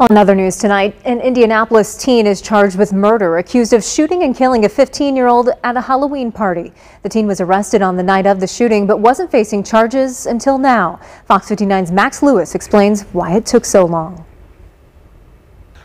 On other news tonight, an Indianapolis teen is charged with murder, accused of shooting and killing a 15-year-old at a Halloween party. The teen was arrested on the night of the shooting, but wasn't facing charges until now. Fox 59's Max Lewis explains why it took so long.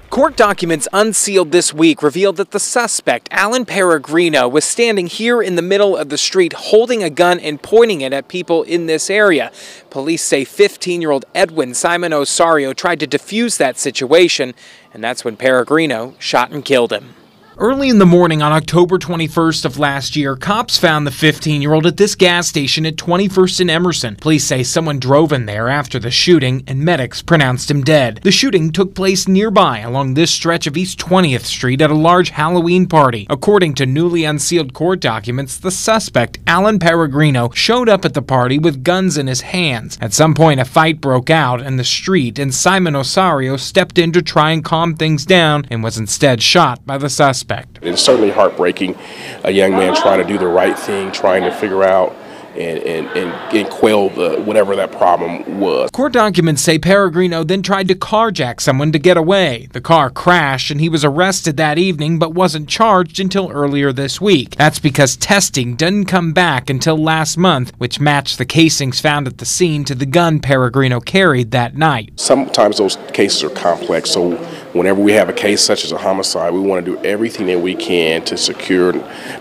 Court documents unsealed this week revealed that the suspect, Alan Peregrino, was standing here in the middle of the street holding a gun and pointing it at people in this area. Police say 15 year old Edwin Simon Osorio tried to defuse that situation, and that's when Peregrino shot and killed him. Early in the morning on October 21st of last year, cops found the 15 year old at this gas station at 21st and Emerson. Police say someone drove in there after the shooting and medics pronounced him dead. The shooting took place nearby along this stretch of East 20th Street at a large Halloween party. According to newly unsealed court documents, the suspect, Alan Peregrino, showed up at the party with guns in his hands. At some point, a fight broke out in the street and Simon Osorio stepped in to try and calm things down and was instead shot by the suspect It's certainly heartbreaking. A young man trying to do the right thing, trying to figure out and, and, and, and, quell the, whatever that problem was. Court documents say Peregrino then tried to carjack someone to get away. The car crashed and he was arrested that evening but wasn't charged until earlier this week. That's because testing didn't come back until last month, which matched the casings found at the scene to the gun Peregrino carried that night. Sometimes those cases are complex, so whenever we have a case such as a homicide, we want to do everything that we can to secure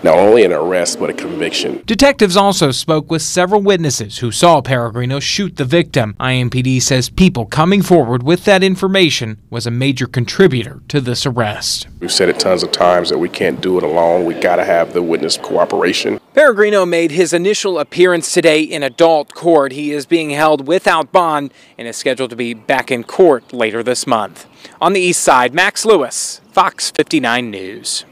not only an arrest but a conviction. Detectives also spoke with several witnesses who saw Peregrino shoot the victim. IMPD says people coming forward with that information was a major contributor to this arrest. We've said it tons of times that we can't do it alone. We got to have the witness cooperation. Peregrino made his initial appearance today in adult court. He is being held without bond and is scheduled to be back in court later this month. On the east side, Max Lewis, Fox 59 News.